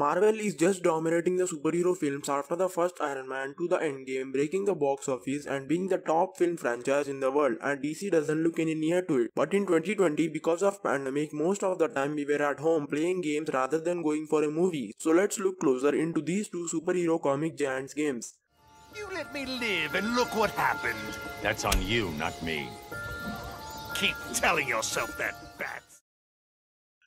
Marvel is just dominating the superhero films after the first Iron Man to the Endgame, breaking the box office and being the top film franchise in the world and DC doesn't look any near to it. But in 2020, because of pandemic, most of the time we were at home playing games rather than going for a movie. So let's look closer into these two superhero comic giants games. You let me live and look what happened. That's on you, not me. Keep telling yourself that, Bat.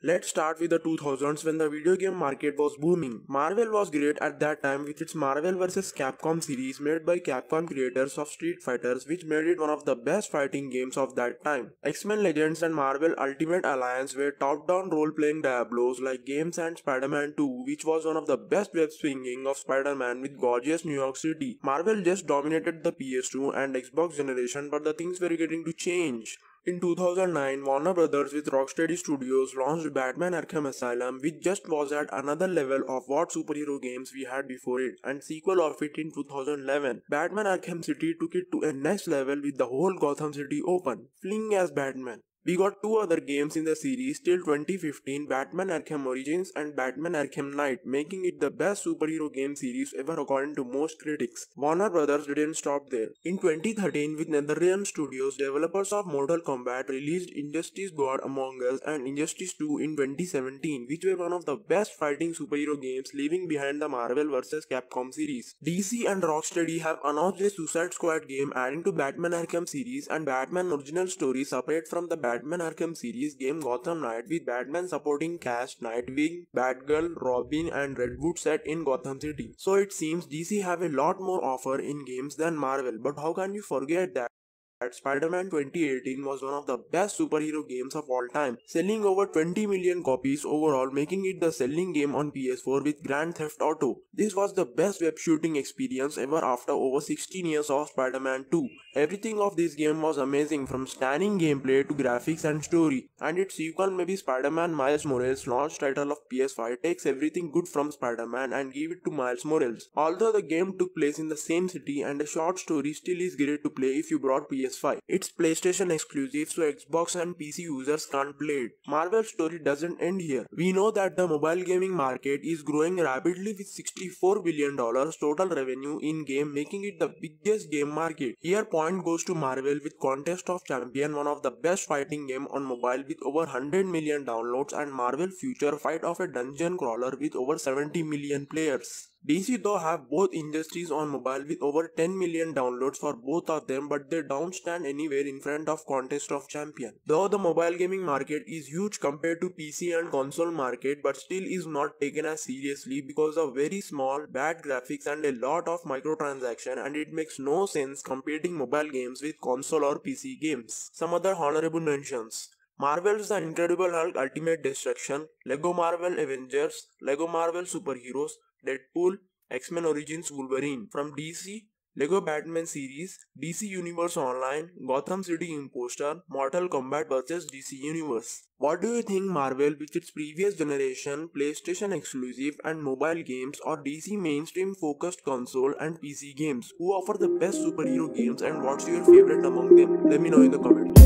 Let's start with the 2000s when the video game market was booming. Marvel was great at that time with its Marvel vs Capcom series made by Capcom creators of Street Fighters which made it one of the best fighting games of that time. X-Men Legends and Marvel Ultimate Alliance were top-down role-playing Diablos like games and Spider-Man 2 which was one of the best web swinging of Spider-Man with gorgeous New York City. Marvel just dominated the PS2 and Xbox generation but the things were getting to change. In 2009, Warner Brothers with Rocksteady Studios launched Batman Arkham Asylum which just was at another level of what superhero games we had before it and sequel of it in 2011. Batman Arkham City took it to a next level with the whole Gotham City open, fleeing as Batman. We got two other games in the series till 2015 Batman Arkham Origins and Batman Arkham Knight making it the best superhero game series ever according to most critics. Warner Brothers didn't stop there. In 2013 with NetherRealm Studios developers of Mortal Kombat released Injustice God Among Us and Injustice 2 in 2017 which were one of the best fighting superhero games leaving behind the Marvel vs Capcom series. DC and Rocksteady have announced a Suicide Squad game adding to Batman Arkham series and Batman original story separate from the Batman Arkham series game Gotham Knight with Batman supporting cast Nightwing, Batgirl, Robin and Red Hood set in Gotham City. So it seems DC have a lot more offer in games than Marvel but how can you forget that? Spider-Man 2018 was one of the best superhero games of all time, selling over 20 million copies overall making it the selling game on PS4 with Grand Theft Auto. This was the best web shooting experience ever after over 16 years of Spider-Man 2. Everything of this game was amazing from stunning gameplay to graphics and story, and its sequel maybe Spider-Man Miles Morales launch title of PS5 takes everything good from Spider-Man and give it to Miles Morales. Although the game took place in the same city and a short story still is great to play if you brought PS PS5. It's PlayStation exclusive so Xbox and PC users can't play it. Marvel's story doesn't end here. We know that the mobile gaming market is growing rapidly with $64 billion total revenue in game making it the biggest game market. Here point goes to Marvel with Contest of Champion one of the best fighting game on mobile with over 100 million downloads and Marvel Future Fight of a dungeon crawler with over 70 million players. DC though have both Injustices on mobile with over 10 million downloads for both of them but they don't stand anywhere in front of Contest of Champion. Though the mobile gaming market is huge compared to PC and console market but still is not taken as seriously because of very small, bad graphics and a lot of microtransaction and it makes no sense competing mobile games with console or PC games. Some other honorable mentions. Marvel's The Incredible Hulk Ultimate Destruction, Lego Marvel Avengers, Lego Marvel Superheroes, Deadpool, X-Men Origins Wolverine. From DC, Lego Batman series, DC Universe Online, Gotham City Imposter, Mortal Kombat vs DC Universe. What do you think Marvel with its previous generation, PlayStation exclusive and mobile games or DC mainstream focused console and PC games? Who offer the best superhero games and what's your favorite among them? Let me know in the comments.